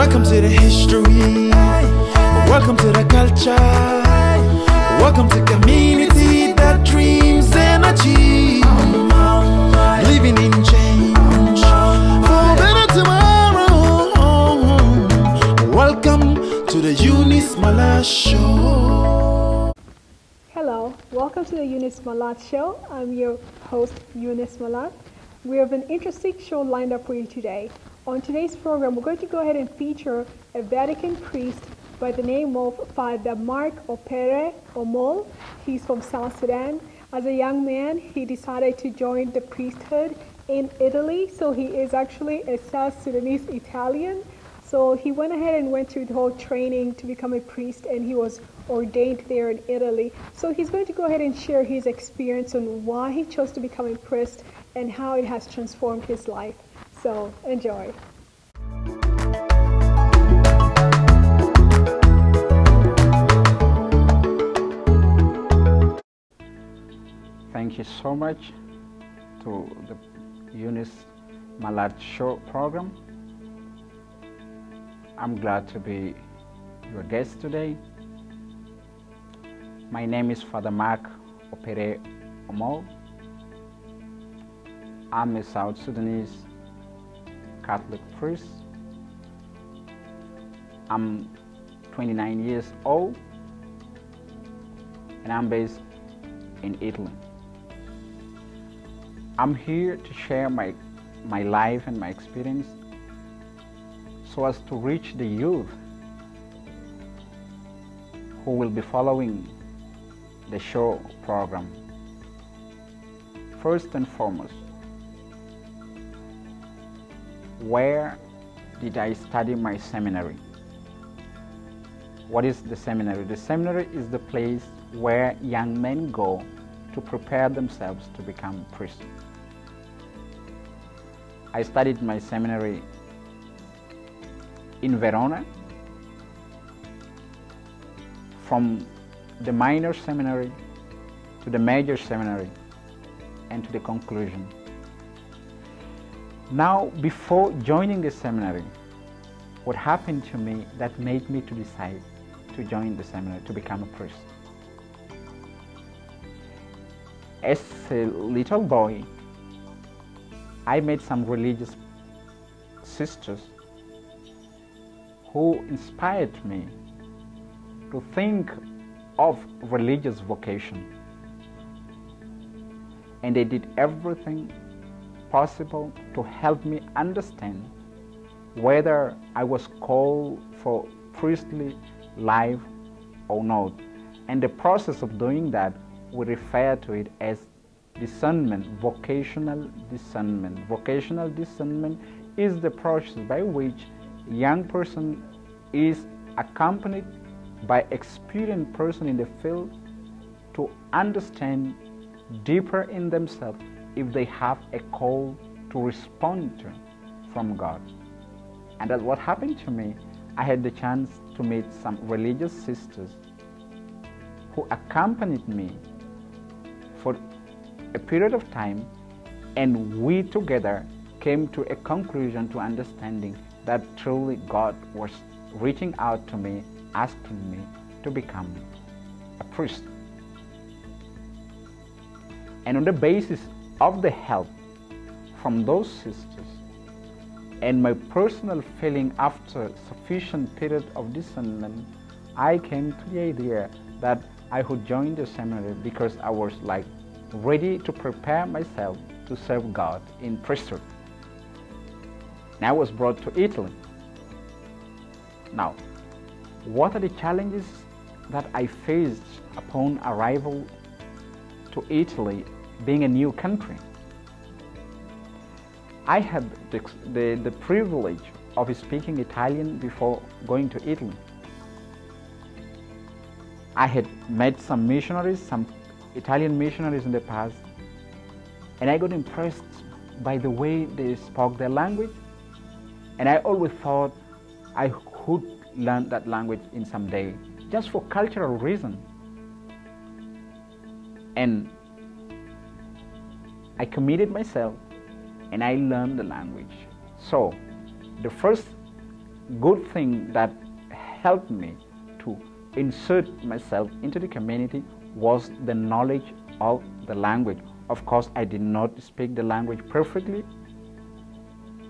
Welcome to the history. Welcome to the culture. Welcome to community that dreams and achieve. Living in change for better tomorrow. Welcome to the Eunice Malath Show. Hello, welcome to the Eunice Malath Show. I'm your host, Eunice Malath. We have an interesting show lined up for you today. On today's program, we're going to go ahead and feature a Vatican priest by the name of Father Mark Opere Omol. He's from South Sudan. As a young man, he decided to join the priesthood in Italy. So he is actually a South Sudanese Italian. So he went ahead and went through the whole training to become a priest, and he was ordained there in Italy. So he's going to go ahead and share his experience on why he chose to become a priest and how it has transformed his life. So enjoy. Thank you so much to the Eunice Malath Show program. I'm glad to be your guest today. My name is Father Mark Opere Omol. I'm a South Sudanese Catholic priest. I'm 29 years old and I'm based in Italy. I'm here to share my, my life and my experience so as to reach the youth who will be following the show program. First and foremost, where did I study my seminary? What is the seminary? The seminary is the place where young men go to prepare themselves to become priests. I studied my seminary in Verona from the minor seminary to the major seminary and to the conclusion. Now, before joining the seminary, what happened to me that made me to decide to join the seminary to become a priest? As a little boy, I met some religious sisters who inspired me to think of religious vocation. And they did everything possible to help me understand whether I was called for priestly life or not. And the process of doing that, we refer to it as discernment, vocational discernment. Vocational discernment is the process by which a young person is accompanied by experienced person in the field to understand deeper in themselves if they have a call to respond to from God. And that's what happened to me. I had the chance to meet some religious sisters who accompanied me for a period of time, and we together came to a conclusion to understanding that truly God was reaching out to me, asking me to become a priest. And on the basis of the help from those sisters and my personal feeling after sufficient period of discernment, I came to the idea that I would join the seminary because I was like ready to prepare myself to serve God in priesthood. And I was brought to Italy. Now, what are the challenges that I faced upon arrival to Italy, being a new country? I had the, the, the, privilege of speaking Italian before going to Italy. I had met some missionaries, some Italian missionaries in the past, and I got impressed by the way they spoke their language. And I always thought I could learn that language in some day, just for cultural reason. And I committed myself and I learned the language. So, the first good thing that helped me to insert myself into the community was the knowledge of the language. Of course, I did not speak the language perfectly,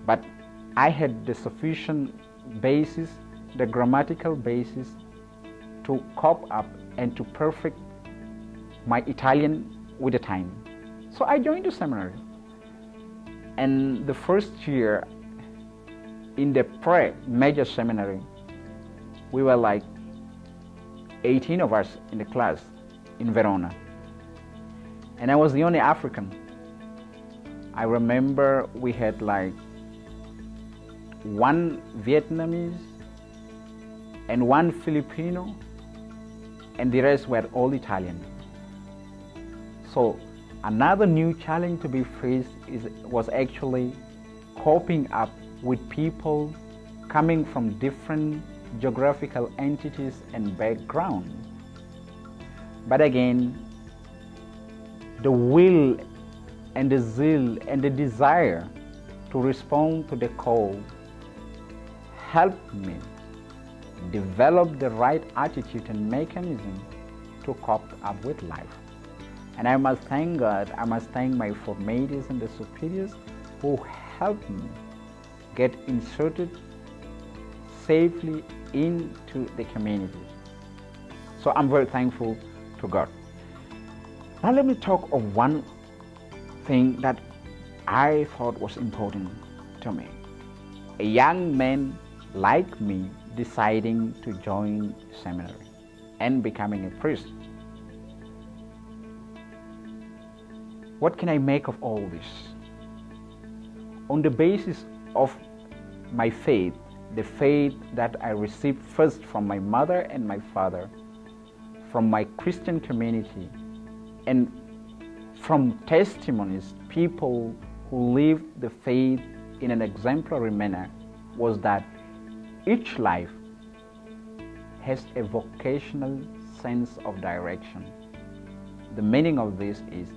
but I had the sufficient basis, the grammatical basis to cope up and to perfect my Italian with the time. So I joined the seminary. And the first year in the pre major seminary, we were like 18 of us in the class in Verona. And I was the only African. I remember we had like one Vietnamese and one Filipino, and the rest were all Italian. So another new challenge to be faced is, was actually coping up with people coming from different geographical entities and backgrounds. But again, the will and the zeal and the desire to respond to the call helped me develop the right attitude and mechanism to cope up with life. And I must thank God, I must thank my formators and the superiors who helped me get inserted safely into the community. So I'm very thankful to God. Now let me talk of one thing that I thought was important to me. A young man like me deciding to join seminary and becoming a priest. What can I make of all this? On the basis of my faith, the faith that I received first from my mother and my father, from my Christian community, and from testimonies, people who live the faith in an exemplary manner, was that each life has a vocational sense of direction. The meaning of this is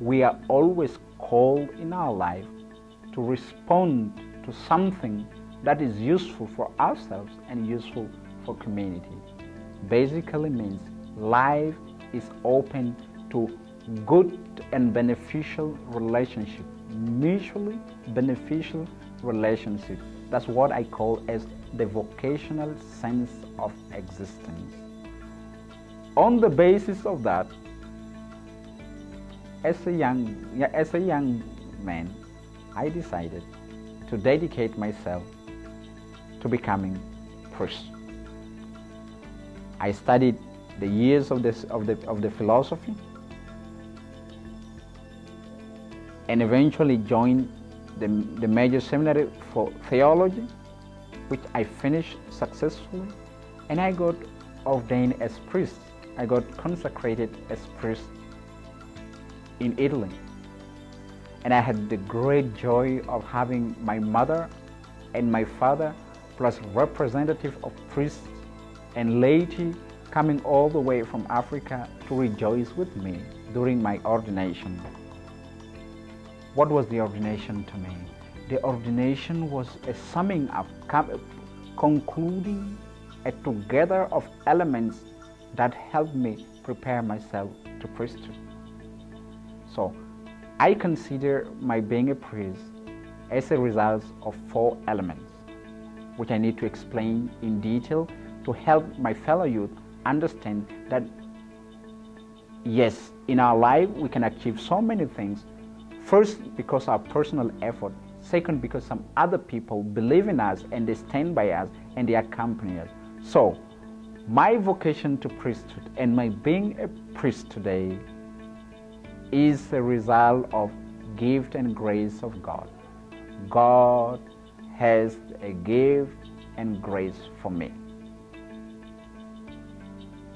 we are always called in our life to respond to something that is useful for ourselves and useful for community. Basically means life is open to good and beneficial relationship, mutually beneficial relationship. That's what I call as the vocational sense of existence. On the basis of that, as a young, as a young man, I decided to dedicate myself to becoming priest. I studied the years of, this, of, the, of the philosophy and eventually joined the, the major seminary for theology which I finished successfully, and I got ordained as priest. I got consecrated as priest in Italy. And I had the great joy of having my mother and my father, plus representative of priests and laity coming all the way from Africa to rejoice with me during my ordination. What was the ordination to me? the ordination was a summing up, concluding a together of elements that helped me prepare myself to priesthood. So I consider my being a priest as a result of four elements, which I need to explain in detail to help my fellow youth understand that yes, in our life we can achieve so many things. First, because our personal effort Second, because some other people believe in us and they stand by us and they accompany us. So, my vocation to priesthood and my being a priest today is a result of gift and grace of God. God has a gift and grace for me.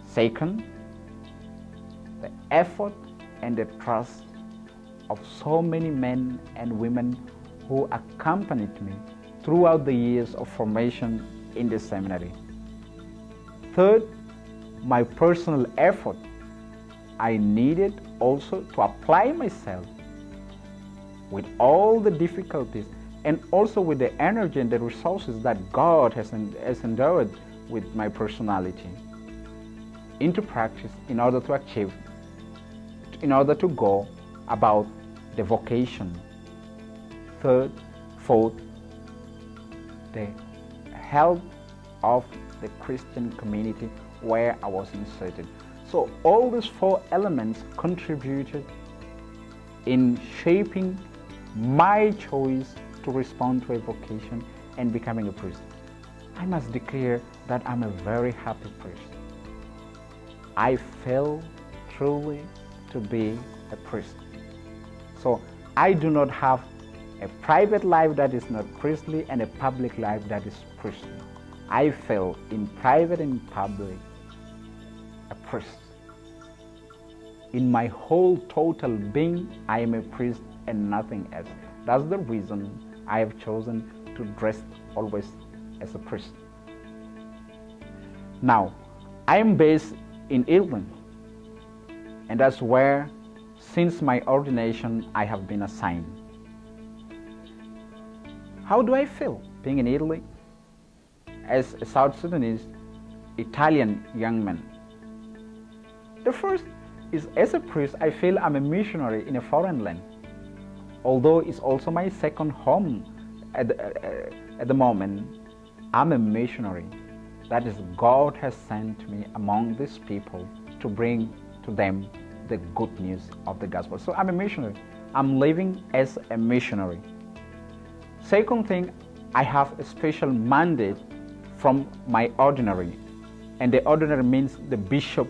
Second, the effort and the trust of so many men and women who accompanied me throughout the years of formation in the seminary. Third, my personal effort. I needed also to apply myself with all the difficulties and also with the energy and the resources that God has, has endowed with my personality into practice in order to achieve, in order to go about the vocation. Third, fourth, the help of the Christian community where I was inserted. So all these four elements contributed in shaping my choice to respond to a vocation and becoming a priest. I must declare that I'm a very happy priest. I feel truly to be a priest. So I do not have a private life that is not priestly and a public life that is priestly. I feel in private and public priest. In my whole total being, I am a priest and nothing else. That's the reason I have chosen to dress always as a priest. Now, I am based in England, and that's where, since my ordination, I have been assigned. How do I feel being in Italy as a South Sudanese Italian young man? The first is as a priest, I feel I'm a missionary in a foreign land although it's also my second home at the, uh, at the moment, I'm a missionary. That is, God has sent me among these people to bring to them the good news of the gospel. So I'm a missionary. I'm living as a missionary. Second thing, I have a special mandate from my ordinary. And the ordinary means the bishop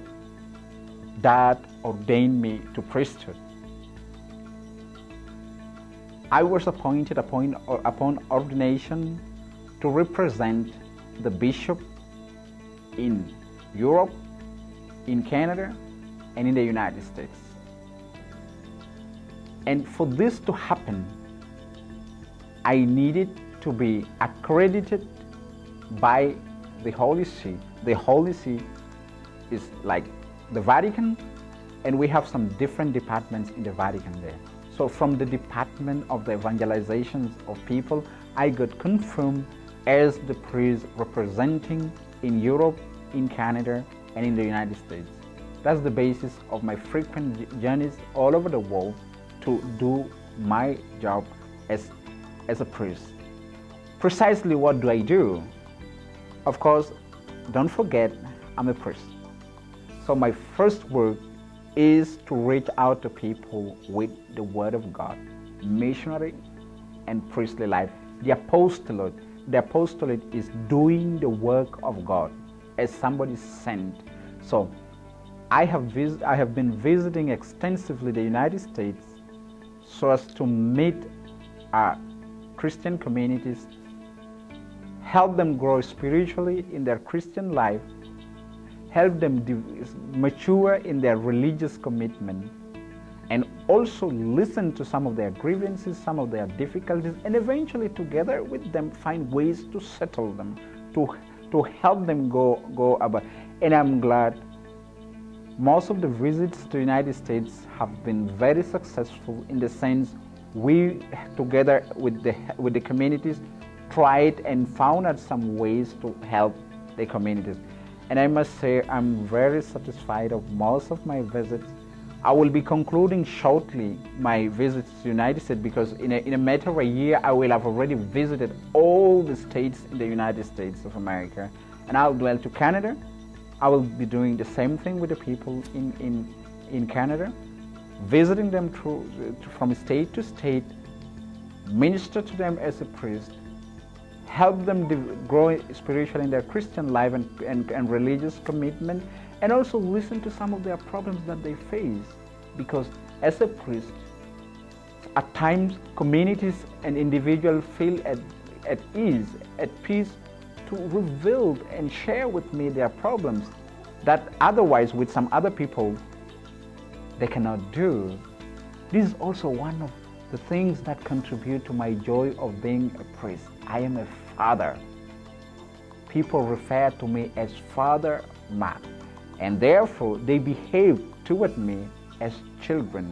that ordained me to priesthood. I was appointed upon, upon ordination to represent the bishop in Europe, in Canada, and in the United States. And for this to happen, I needed to be accredited by the Holy See. The Holy See is like the Vatican, and we have some different departments in the Vatican there. So from the Department of the Evangelizations of People, I got confirmed as the priest representing in Europe, in Canada, and in the United States. That's the basis of my frequent journeys all over the world to do my job as, as a priest. Precisely what do I do? Of course, don't forget, I'm a priest. So my first work is to reach out to people with the Word of God, missionary and priestly life. The apostolate, the apostolate is doing the work of God as somebody sent. So I have, vis- I have been visiting extensively the United States so as to meet our Christian communities, help them grow spiritually in their Christian life, help them mature in their religious commitment, and also listen to some of their grievances, some of their difficulties, and eventually together with them find ways to settle them, to, to help them go, go about. And I'm glad most of the visits to the United States have been very successful in the sense we together with the, with the communities tried and found out some ways to help the communities. And I must say, I'm very satisfied of most of my visits. I will be concluding shortly my visits to the United States because in a, in a matter of a year, I will have already visited all the states in the United States of America. And I'll dwell to Canada. I will be doing the same thing with the people in, in, in Canada, visiting them through, from state to state, minister to them as a priest, help them grow spiritually in their Christian life and, and, and religious commitment, and also listen to some of their problems that they face. Because as a priest, at times communities and individuals feel at, at ease, at peace to reveal and share with me their problems that otherwise with some other people they cannot do. This is also one of the things that contribute to my joy of being a priest. I am a father. People refer to me as Father Matt, and therefore they behave toward me as children,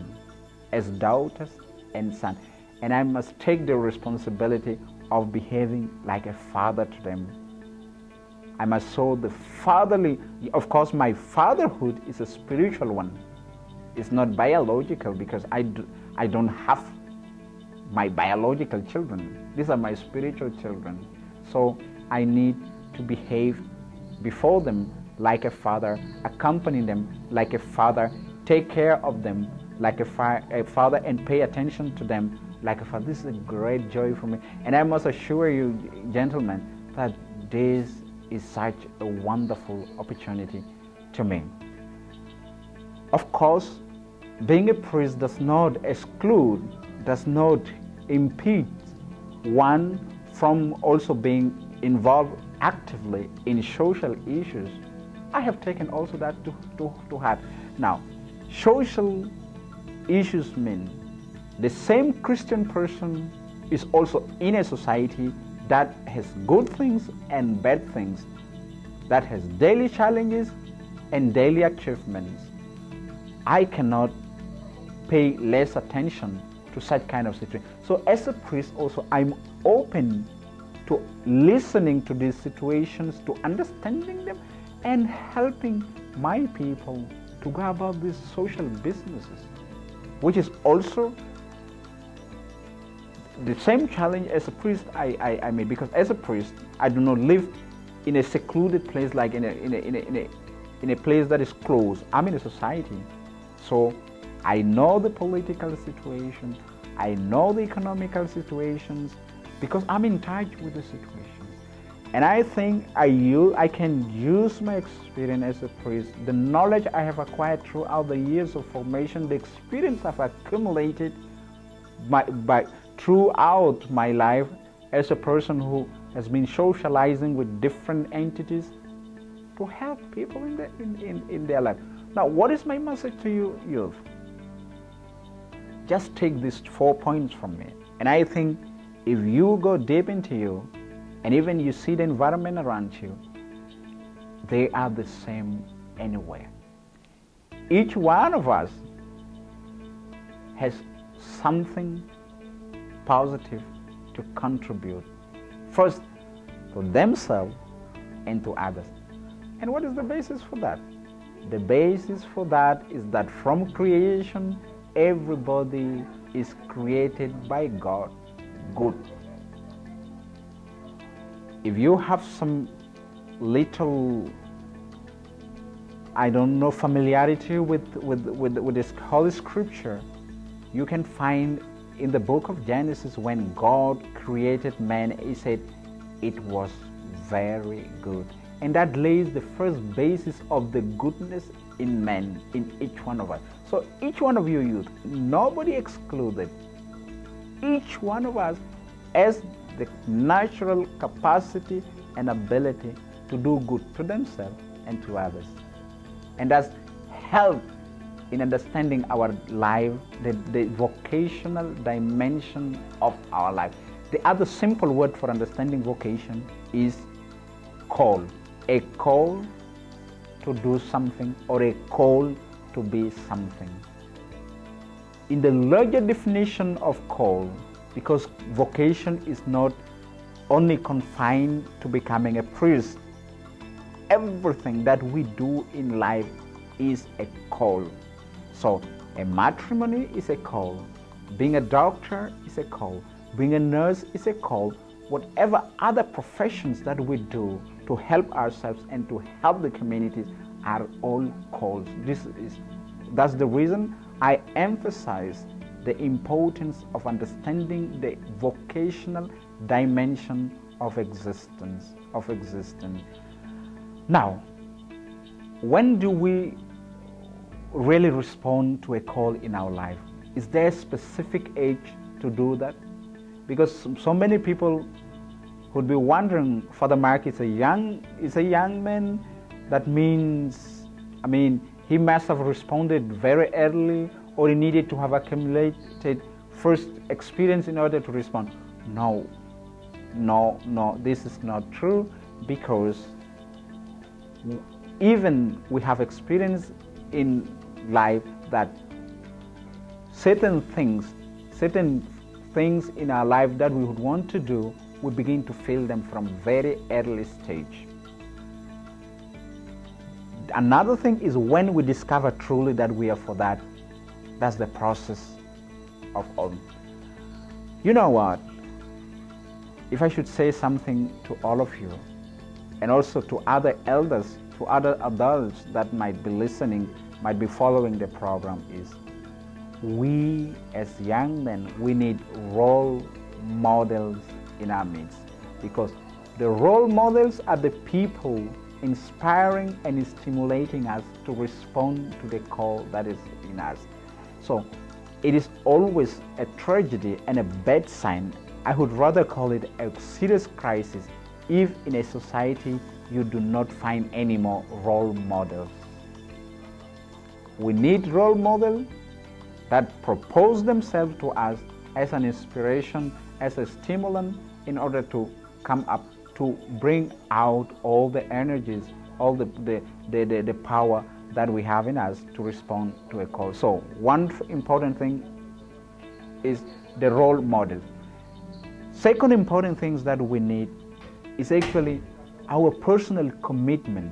as daughters and sons. and I must take the responsibility of behaving like a father to them. I must show the fatherly, of course, my fatherhood is a spiritual one. It's not biological because I, do, I don't have my biological children. These are my spiritual children. So I need to behave before them like a father, accompany them like a father, take care of them like a, fa- a father, and pay attention to them like a father. This is a great joy for me. And I must assure you, gentlemen, that this is such a wonderful opportunity to me. Of course, being a priest does not exclude, does not impede one from also being involved actively in social issues. I have taken also that to, to, to heart. Now, social issues mean the same Christian person is also in a society that has good things and bad things, that has daily challenges and daily achievements. I cannot pay less attention to such kind of situation. So as a priest also I'm open to listening to these situations, to understanding them and helping my people to go about these social businesses, which is also the same challenge as a priest I, I, I because as a priest I do not live in a secluded place like in a, in a, in a, in a, in a place that is closed. I'm in a society. So I know the political situation, I know the economical situations because I'm in touch with the situation. And I think I, use, I can use my experience as a priest, the knowledge I have acquired throughout the years of formation, the experience I've accumulated by, by, throughout my life as a person who has been socializing with different entities to help people in, the, in, in, in their life. Now, what is my message to you, youth? Just take these four points from me. And I think if you go deep into you, and even you see the environment around you, they are the same anywhere. Each one of us has something positive to contribute, first to themselves and to others. And what is the basis for that? The basis for that is that from creation, everybody is created by God good if you have some little I don't know familiarity with, with, with, with this Holy Scripture, you can find in the book of Genesis when God created man, He said it was very good. And that lays the first basis of the goodness in man, in each one of us. So each one of you youth, nobody excluded, each one of us has the natural capacity and ability to do good to themselves and to others. And that's help in understanding our life, the, the vocational dimension of our life. The other simple word for understanding vocation is call. A call to do something or a call to be something. In the larger definition of call, because vocation is not only confined to becoming a priest. Everything that we do in life is a call. So, a matrimony is a call, being a doctor is a call, being a nurse is a call, whatever other professions that we do to help ourselves and to help the communities are all calls. This is that's the reason I emphasize the importance of understanding the vocational dimension of existence of existence. Now when do we really respond to a call in our life? Is there a specific age to do that? Because so many people would be wondering father mark is a young is a young man? That means i mean he must have responded very early or he needed to have accumulated first experience in order to respond. No, no, no, this is not true because even we have experience in life that certain things, certain things in our life that we would want to do, we begin to feel them from very early stage. Another thing is when we discover truly that we are for that. That's the process of all. You know what? If I should say something to all of you, and also to other elders, to other adults that might be listening, might be following the program, is we as young men, we need role models in our midst because the role models are the people inspiring and stimulating us to respond to the call that is in us. So it is always a tragedy and a bad sign. I would rather call it a serious crisis if in a society you do not find any more role models. We need role models that propose themselves to us as an inspiration, as a stimulant in order to come up to bring out all the energies, all the, the, the, the, the power that we have in us to respond to a call. So one important thing is the role model. Second important things that we need is actually our personal commitment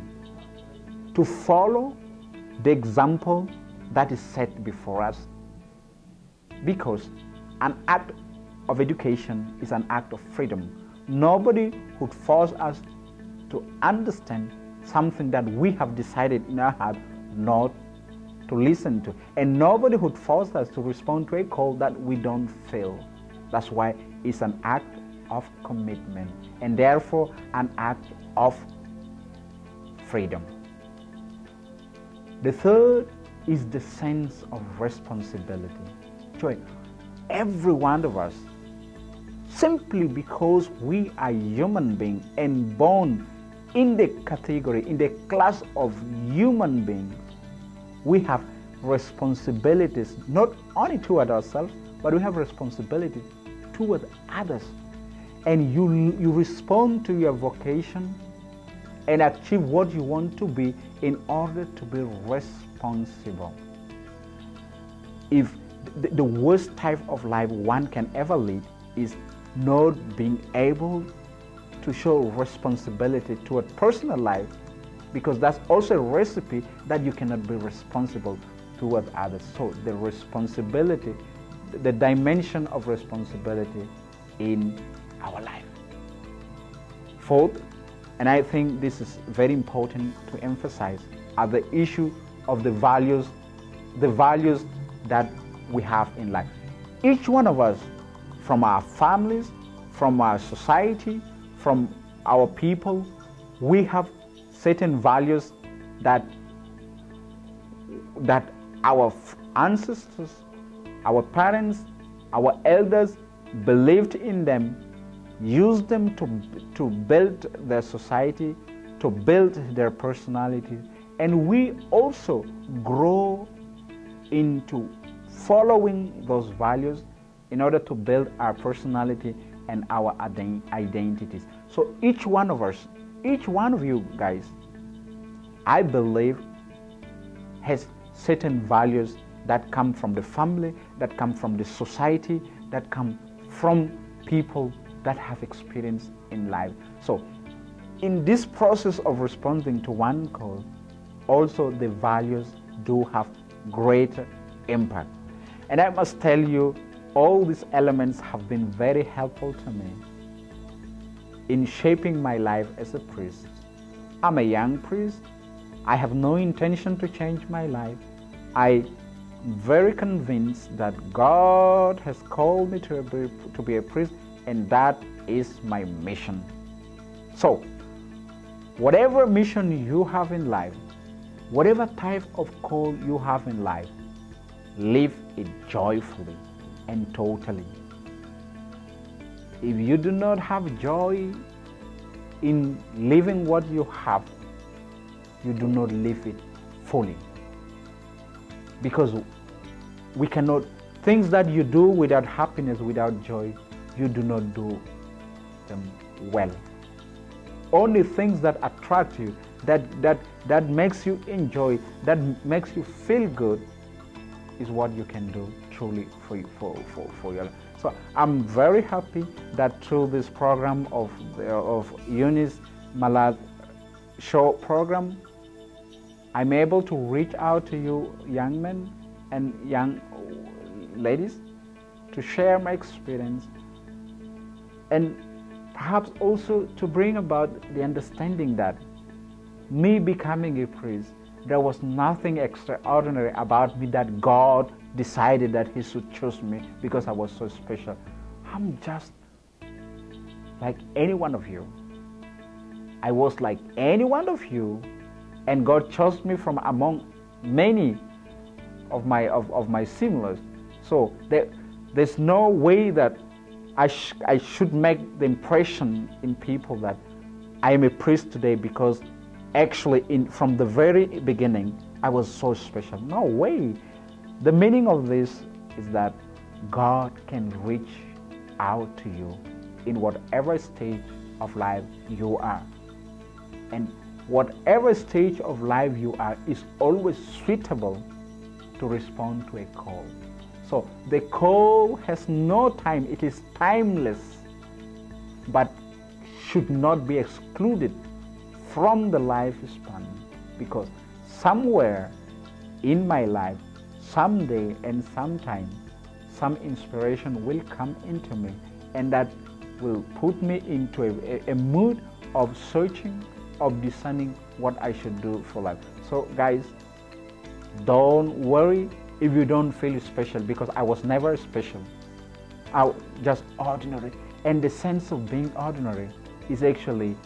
to follow the example that is set before us because an act of education is an act of freedom. Nobody would force us to understand something that we have decided in our heart not to listen to. And nobody would force us to respond to a call that we don't feel. That's why it's an act of commitment and therefore an act of freedom. The third is the sense of responsibility. Joy, every one of us, simply because we are human beings and born in the category, in the class of human beings, we have responsibilities not only toward ourselves, but we have responsibility toward others. And you, you respond to your vocation and achieve what you want to be in order to be responsible. If the, the worst type of life one can ever lead is not being able to show responsibility to a personal life because that's also a recipe that you cannot be responsible toward others. So the responsibility, the dimension of responsibility in our life. Fourth, and I think this is very important to emphasize, are the issue of the values, the values that we have in life. Each one of us, from our families, from our society, from our people, we have certain values that that our ancestors, our parents, our elders believed in them, used them to, to build their society, to build their personality, and we also grow into following those values in order to build our personality and our identities. So each one of us, each one of you guys, I believe has certain values that come from the family, that come from the society, that come from people that have experience in life. So in this process of responding to one call, also the values do have greater impact. And I must tell you, all these elements have been very helpful to me in shaping my life as a priest. I'm a young priest. I have no intention to change my life. I'm very convinced that God has called me to be, to be a priest, and that is my mission. So, whatever mission you have in life, whatever type of call you have in life, live it joyfully and totally. If you do not have joy in living what you have, you do not live it fully. Because we cannot, things that you do without happiness, without joy, you do not do them well. Only things that attract you, that, that, that makes you enjoy, that makes you feel good, is what you can do truly for, for, for, for your So I'm very happy that through this program of, the, of Eunice Malath show program, I'm able to reach out to you young men and young ladies to share my experience and perhaps also to bring about the understanding that me becoming a priest, there was nothing extraordinary about me that God decided that He should choose me because I was so special. I'm just like any one of you. I was like any one of you, and God chose me from among many of my of, of my similars. So there, there's no way that I, sh- I should make the impression in people that I am a priest today because actually in from the very beginning I was so special. No way. The meaning of this is that God can reach out to you in whatever stage of life you are. And whatever stage of life you are is always suitable to respond to a call. So the call has no time, it is timeless, but should not be excluded from the lifespan because somewhere in my life, someday and sometime, some inspiration will come into me and that will put me into a, a, mood of searching, of discerning what I should do for life. So, guys, don't worry if you don't feel special because I was never special. I was just ordinary. And the sense of being ordinary is actually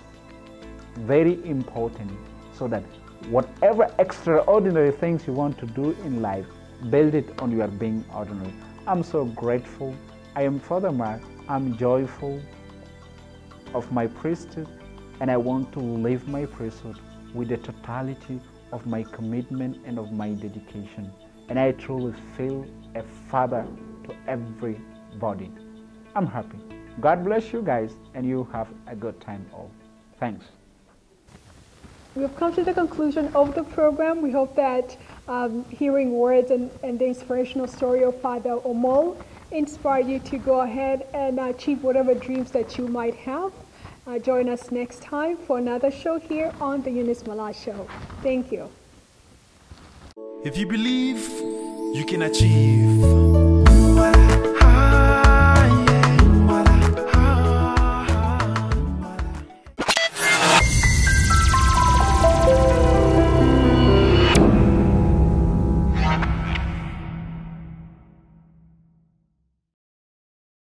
very important so that whatever extraordinary things you want to do in life, build it on your being ordinary. I'm so grateful. I am furthermore, I'm joyful of my priesthood and I want to live my priesthood with the totality of my commitment and of my dedication. And I truly feel a father to everybody. I'm happy. God bless you guys and you have a good time all. Thanks. We've come to the conclusion of the program. We hope that um, hearing words and, and, the inspirational story of Father Omol inspired you to go ahead and achieve whatever dreams that you might have. Uh, join us next time for another show here on the Eunice Malath Show. Thank you. If you believe, you can achieve.